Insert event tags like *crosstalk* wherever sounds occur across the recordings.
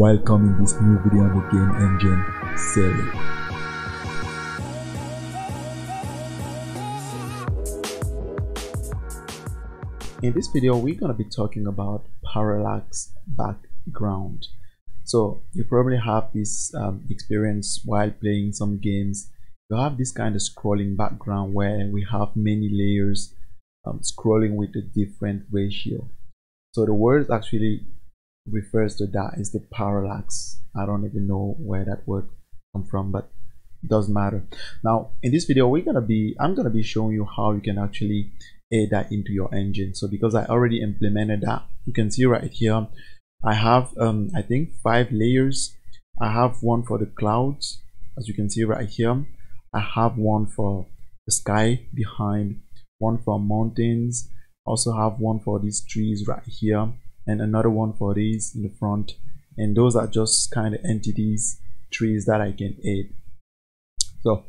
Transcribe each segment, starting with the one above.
Welcome in this new video on the Game Engine series. In this video, we're going to be talking about parallax background. So you probably have this um, experience while playing some games. You have this kind of scrolling background where we have many layers um, scrolling with a different ratio. So the words actually refers to that is the parallax. I don't even know where that word come from, but it doesn't matter. Now in this video, we're gonna be I'm gonna be showing you how you can actually add that into your engine. So because I already implemented that, you can see right here, I have um, I think five layers. I have one for the clouds, as you can see right here. I have one for the sky behind, one for mountains. Also have one for these trees right here and another one for these in the front. And those are just kind of entities trees that I can add. So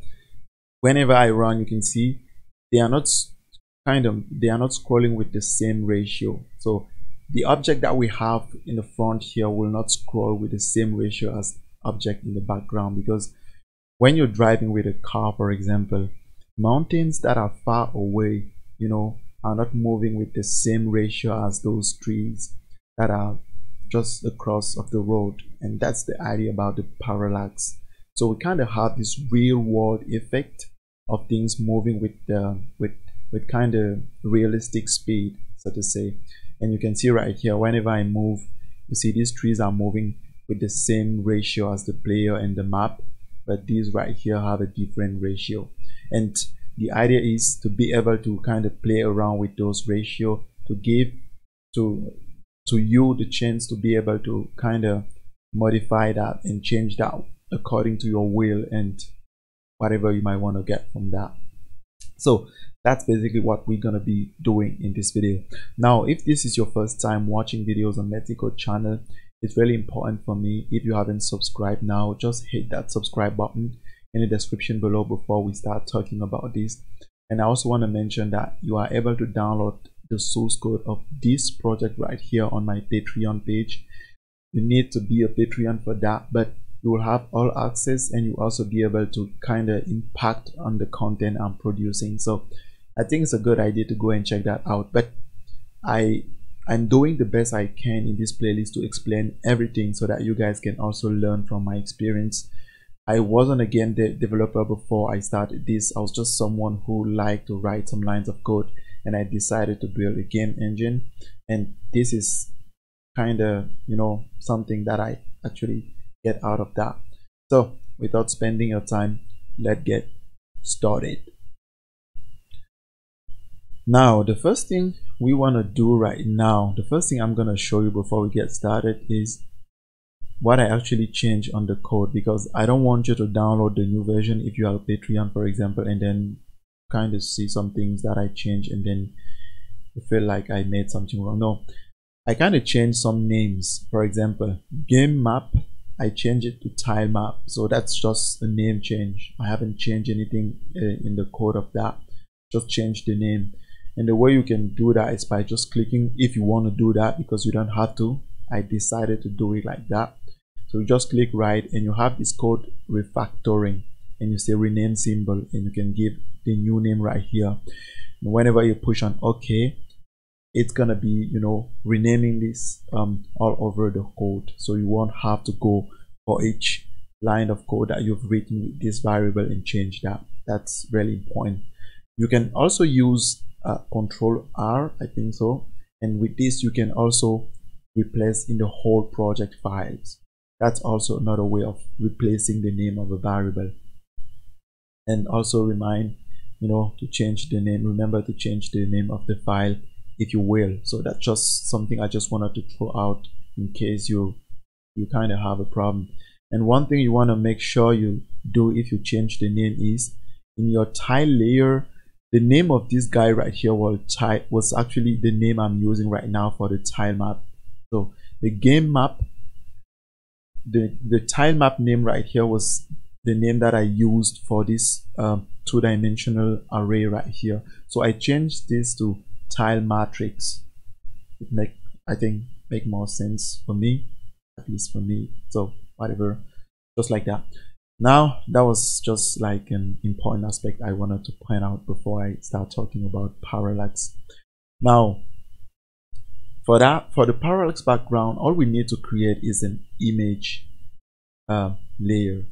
whenever I run you can see they are not kind of they are not scrolling with the same ratio. So the object that we have in the front here will not scroll with the same ratio as object in the background because when you're driving with a car for example mountains that are far away you know are not moving with the same ratio as those trees that are just across of the road and that's the idea about the parallax. So we kind of have this real world effect of things moving with the with with kind of realistic speed so to say. And you can see right here whenever I move you see these trees are moving with the same ratio as the player and the map but these right here have a different ratio. And the idea is to be able to kind of play around with those ratio to give to to you the chance to be able to kind of modify that and change that according to your will and whatever you might want to get from that. So that's basically what we're going to be doing in this video. Now if this is your first time watching videos on Madsycode channel it's really important for me if you haven't subscribed now just hit that subscribe button in the description below before we start talking about this. And I also want to mention that you are able to download the source code of this project right here on my Patreon page. You need to be a Patreon for that, but you will have all access and you also be able to kind of impact on the content I'm producing. So I think it's a good idea to go and check that out. But I I'm doing the best I can in this playlist to explain everything so that you guys can also learn from my experience. I wasn't a game de developer before I started this. I was just someone who liked to write some lines of code and I decided to build a game engine. And this is kind of you know something that I actually get out of that. So without spending your time let's get started. Now the first thing we want to do right now the first thing I'm gonna show you before we get started is what I actually changed on the code because I don't want you to download the new version if you have Patreon for example and then kind of see some things that I changed and then I feel like I made something wrong. No, I kind of changed some names. For example, game map, I changed it to tile map. So that's just a name change. I haven't changed anything uh, in the code of that. Just change the name. And the way you can do that is by just clicking if you want to do that because you don't have to. I decided to do it like that. So you just click right and you have this code refactoring and you say rename symbol and you can give the new name right here. Whenever you push on ok it's gonna be you know renaming this um, all over the code. So you won't have to go for each line of code that you've written with this variable and change that. That's really important. You can also use uh, control R I think so. And with this you can also replace in the whole project files. That's also another way of replacing the name of a variable. And also remind you know to change the name. Remember to change the name of the file if you will. So that's just something I just wanted to throw out in case you you kind of have a problem. And one thing you want to make sure you do if you change the name is in your tile layer the name of this guy right here was, was actually the name I'm using right now for the tile map. So the game map the the tile map name right here was the name that I used for this um, two-dimensional array right here. So I changed this to tile matrix. It make I think make more sense for me. at least for me so whatever just like that now that was just like an important aspect I wanted to point out before I start talking about parallax now for that for the parallax background all we need to create is an image uh, layer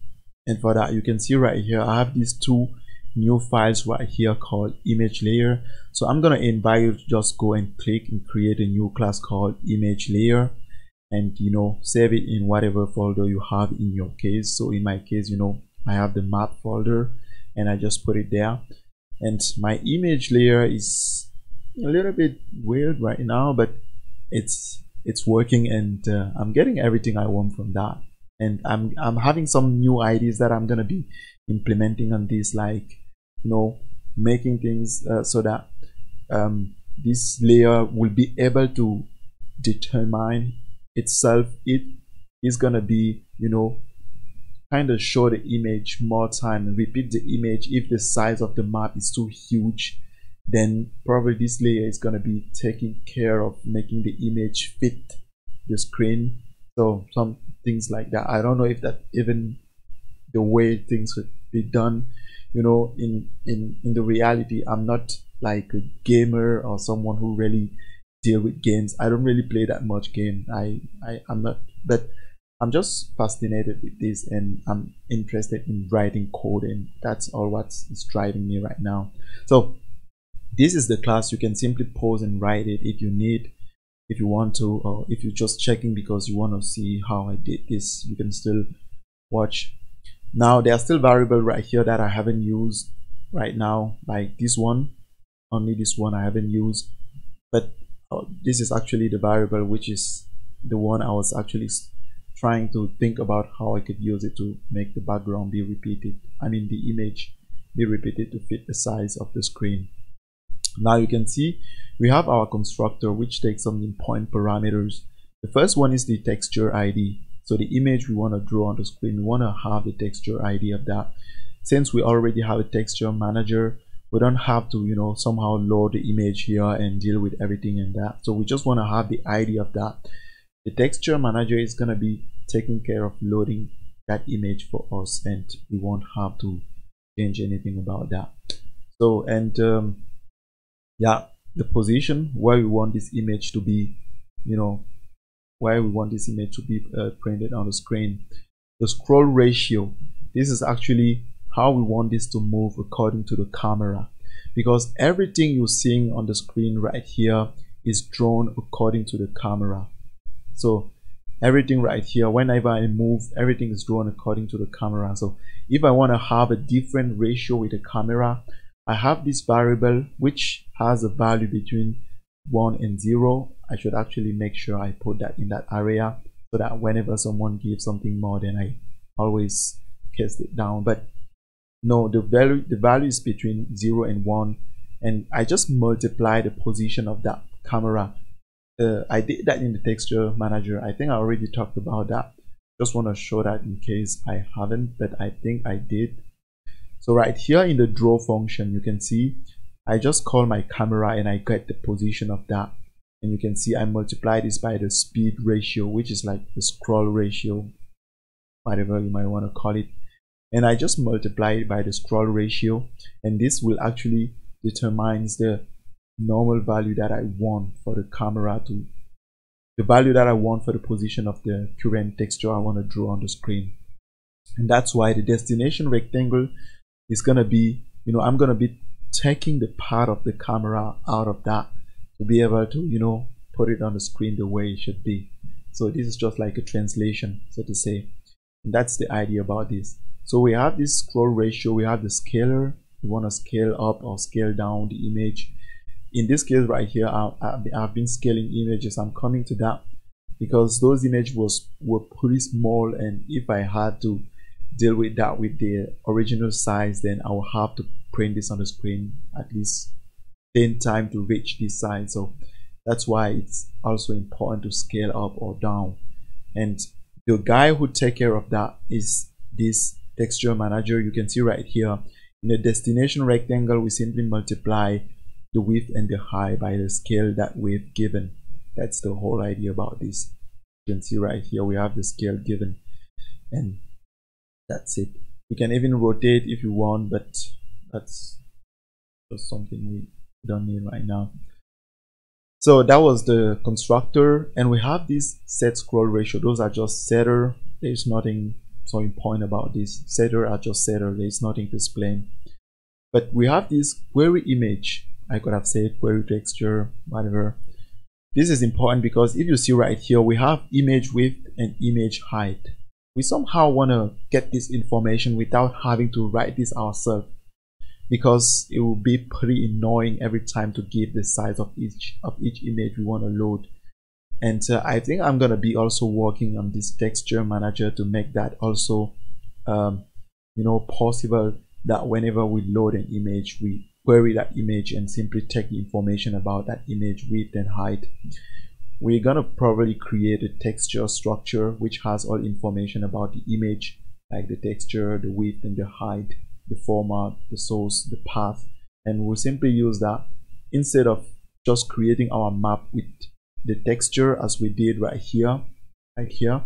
and for that you can see right here I have these two new files right here called image layer. So I'm gonna invite you to just go and click and create a new class called image layer and you know save it in whatever folder you have in your case. So in my case you know I have the map folder and I just put it there. And my image layer is a little bit weird right now but it's it's working and uh, I'm getting everything I want from that and I'm I'm having some new ideas that I'm gonna be implementing on this like you know making things uh, so that um, this layer will be able to determine itself. It is gonna be you know kind of show the image more time and repeat the image. If the size of the map is too huge then probably this layer is going to be taking care of making the image fit the screen. So some things like that. I don't know if that even the way things would be done you know in in in the reality. I'm not like a gamer or someone who really deal with games. I don't really play that much game. I i i'm not but i'm just fascinated with this and i'm interested in writing code and that's all what's driving me right now. So this is the class. You can simply pause and write it if you need if you want to or if you're just checking because you want to see how I did this you can still watch. Now there are still variable right here that I haven't used right now like this one only this one I haven't used. But uh, this is actually the variable which is the one I was actually trying to think about how I could use it to make the background be repeated I mean the image be repeated to fit the size of the screen now you can see we have our constructor which takes some point parameters. The first one is the texture ID. So the image we want to draw on the screen, we want to have the texture ID of that. Since we already have a texture manager, we don't have to, you know, somehow load the image here and deal with everything and that. So we just want to have the ID of that. The texture manager is going to be taking care of loading that image for us and we won't have to change anything about that. So, and um, yeah the position where we want this image to be you know where we want this image to be uh, printed on the screen. The scroll ratio. This is actually how we want this to move according to the camera. Because everything you're seeing on the screen right here is drawn according to the camera. So everything right here whenever I move everything is drawn according to the camera. So if I want to have a different ratio with the camera I have this variable which has a value between 1 and 0 I should actually make sure I put that in that area so that whenever someone gives something more then I always cast it down. But no the value the value is between 0 and 1 and I just multiply the position of that camera. Uh, I did that in the texture manager. I think I already talked about that. Just want to show that in case I haven't but I think I did so right here in the draw function, you can see I just call my camera and I get the position of that. And you can see I multiply this by the speed ratio, which is like the scroll ratio, whatever you might want to call it. And I just multiply it by the scroll ratio. And this will actually determines the normal value that I want for the camera to the value that I want for the position of the current texture I want to draw on the screen. And that's why the destination rectangle is going to be, you know, I'm going to be taking the part of the camera out of that to be able to, you know, put it on the screen the way it should be. So this is just like a translation, so to say. And that's the idea about this. So we have this scroll ratio, we have the scaler. We want to scale up or scale down the image. In this case right here, I, have been scaling images. I'm coming to that because those images was were pretty small and if I had to deal with that with the original size then I will have to print this on the screen at least 10 times to reach this size. So that's why it's also important to scale up or down. And the guy who take care of that is this texture manager. You can see right here in the destination rectangle we simply multiply the width and the height by the scale that we've given. That's the whole idea about this. You can see right here we have the scale given. And that's it. You can even rotate if you want but that's just something we don't need right now. So that was the constructor and we have this set scroll ratio. Those are just setter. There's nothing so important about this. Setter are just setter. There's nothing to explain. But we have this query image. I could have said query texture whatever. This is important because if you see right here we have image width and image height we somehow want to get this information without having to write this ourselves because it will be pretty annoying every time to give the size of each of each image we want to load. And uh, I think I'm gonna be also working on this texture manager to make that also um, you know possible that whenever we load an image we query that image and simply take the information about that image width and height we're gonna probably create a texture structure which has all information about the image like the texture the width and the height the format the source the path. And we'll simply use that instead of just creating our map with the texture as we did right here right here.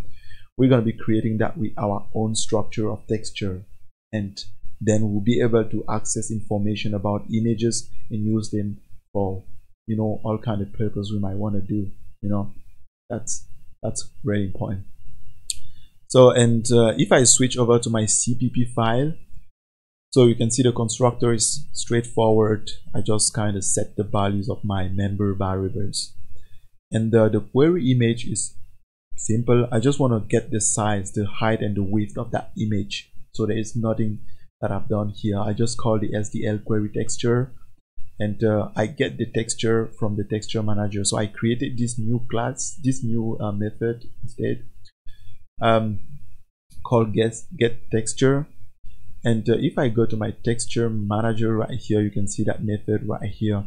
We're going to be creating that with our own structure of texture. And then we'll be able to access information about images and use them for you know all kind of purpose we might want to do you know that's that's very important. So and uh, if I switch over to my CPP file so you can see the constructor is straightforward. I just kind of set the values of my member variables. And the, the query image is simple. I just want to get the size the height and the width of that image. So there is nothing that I've done here. I just call the SDL query texture and uh, I get the texture from the texture manager. So I created this new class this new uh, method instead um, called get, get texture. And uh, if I go to my texture manager right here you can see that method right here.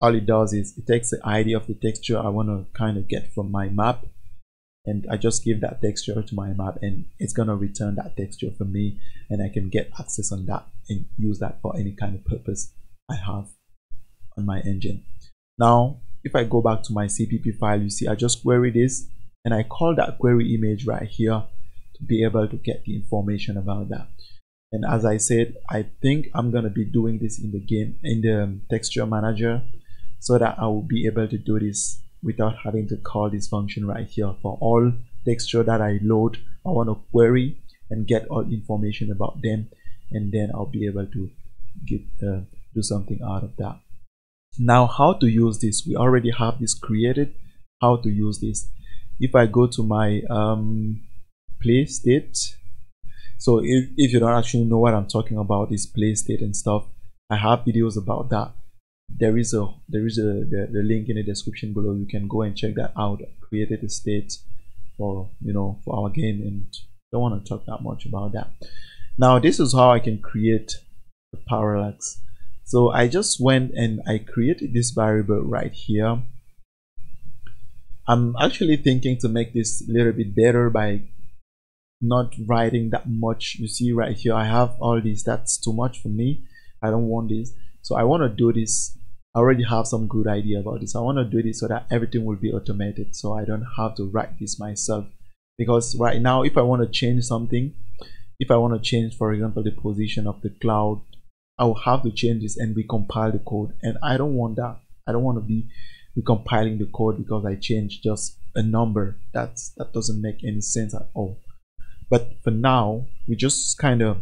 All it does is it takes the ID of the texture I want to kind of get from my map and I just give that texture to my map and it's gonna return that texture for me and I can get access on that and use that for any kind of purpose I have on my engine. Now if I go back to my CPP file you see I just query this and I call that query image right here to be able to get the information about that. And as I said I think I'm gonna be doing this in the game in the texture manager so that I will be able to do this without having to call this function right here. For all texture that I load I want to query and get all information about them and then I'll be able to get uh, do something out of that now how to use this? We already have this created. How to use this? If I go to my um, play state so if, if you don't actually know what I'm talking about this play state and stuff I have videos about that. There is a there is a the, the link in the description below. You can go and check that out. Created a state for you know for our game and don't want to talk that much about that. Now this is how I can create a parallax so I just went and I created this variable right here. I'm actually thinking to make this a little bit better by not writing that much. You see right here I have all these that's too much for me. I don't want this. So I want to do this. I already have some good idea about this. I want to do this so that everything will be automated so I don't have to write this myself. Because right now if I want to change something if I want to change for example the position of the cloud I will have to change this and recompile the code. And I don't want that. I don't want to be recompiling the code because I changed just a number. That's that doesn't make any sense at all. But for now we just kind of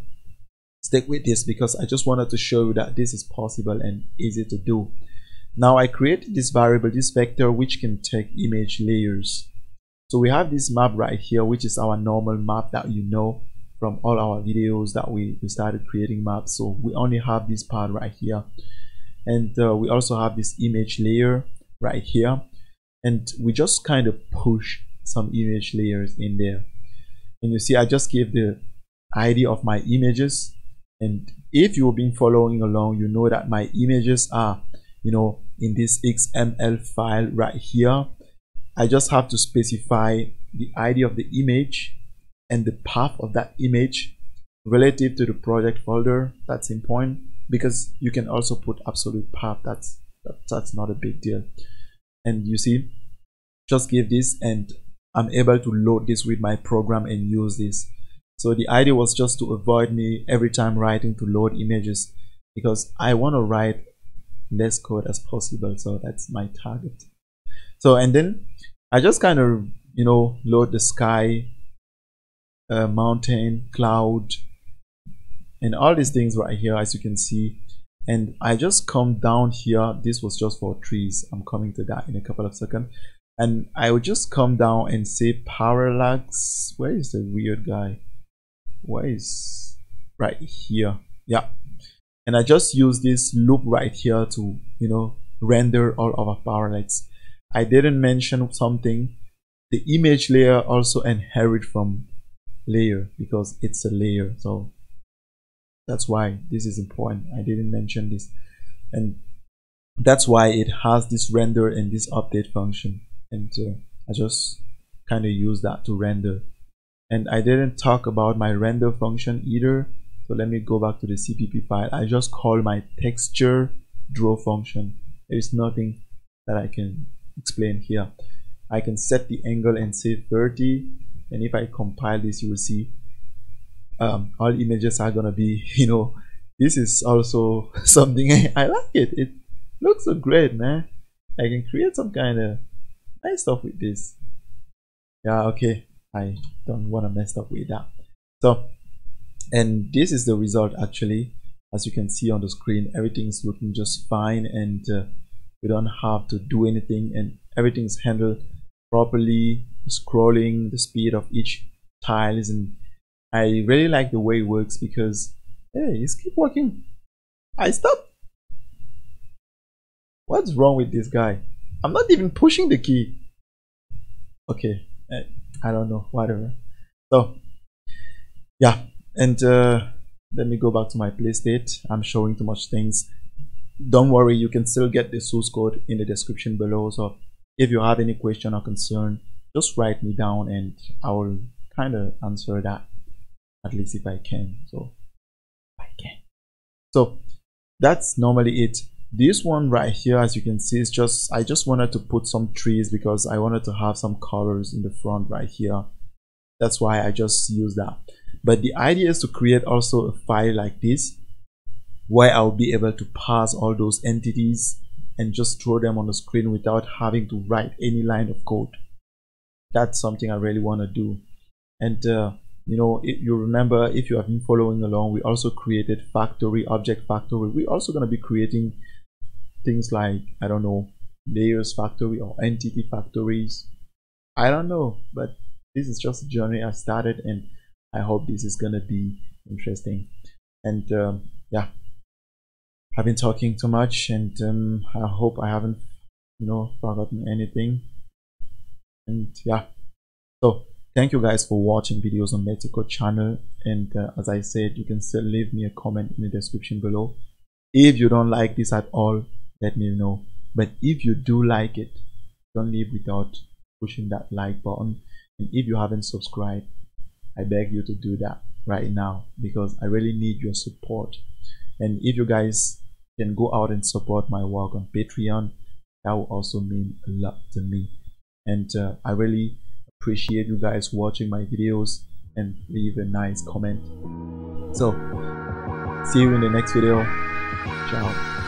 stick with this because I just wanted to show you that this is possible and easy to do. Now I created this variable, this vector, which can take image layers. So we have this map right here, which is our normal map that you know from all our videos that we, we started creating maps. So we only have this part right here. And uh, we also have this image layer right here. And we just kind of push some image layers in there. And you see, I just gave the ID of my images and if you've been following along you know that my images are you know in this xml file right here I just have to specify the ID of the image and the path of that image relative to the project folder that's important because you can also put absolute path that's that, that's not a big deal and you see just give this and I'm able to load this with my program and use this. So the idea was just to avoid me every time writing to load images because I want to write less code as possible. So that's my target. So and then I just kind of you know load the sky, uh, mountain, cloud, and all these things right here as you can see. And I just come down here. This was just for trees. I'm coming to that in a couple of seconds. And I would just come down and say parallax. Where is the weird guy? Where is right here? Yeah. And I just use this loop right here to, you know, render all of our parallax. I didn't mention something. The image layer also inherit from layer because it's a layer. So that's why this is important. I didn't mention this. And that's why it has this render and this update function. And uh, I just kind of use that to render. And I didn't talk about my render function either. So let me go back to the CPP file. I just call my texture draw function. There is nothing that I can explain here. I can set the angle and say 30 and if I compile this you will see um, all images are gonna be *laughs* you know this is also *laughs* something I, I like it. It looks so great man. I can create some kind of nice stuff with this. Yeah okay. I don't want to mess up with that. So and this is the result actually. As you can see on the screen everything's looking just fine and uh, we don't have to do anything and everything's handled properly scrolling the speed of each tiles and I really like the way it works because hey it's keep working I stop. What's wrong with this guy? I'm not even pushing the key. Okay I, I don't know whatever. So yeah and uh, let me go back to my play state. I'm showing too much things. Don't worry you can still get the source code in the description below. So if you have any question or concern just write me down and I will kind of answer that at least if I can. So I can. So that's normally it. This one right here as you can see is just I just wanted to put some trees because I wanted to have some colors in the front right here. That's why I just use that. But the idea is to create also a file like this where I'll be able to pass all those entities and just throw them on the screen without having to write any line of code that's something I really want to do. And uh, you know if you remember if you have been following along we also created factory object factory. We're also going to be creating things like I don't know layers factory or entity factories. I don't know but this is just a journey I started and I hope this is gonna be interesting. And um, yeah. I've been talking too much and um, I hope I haven't you know forgotten anything and yeah. So thank you guys for watching videos on Madsycode channel. And uh, as I said you can still leave me a comment in the description below. If you don't like this at all let me know. But if you do like it don't leave without pushing that like button. And if you haven't subscribed I beg you to do that right now because I really need your support. And if you guys can go out and support my work on Patreon that will also mean a lot to me and uh, I really appreciate you guys watching my videos and leave a nice comment. So see you in the next video. Ciao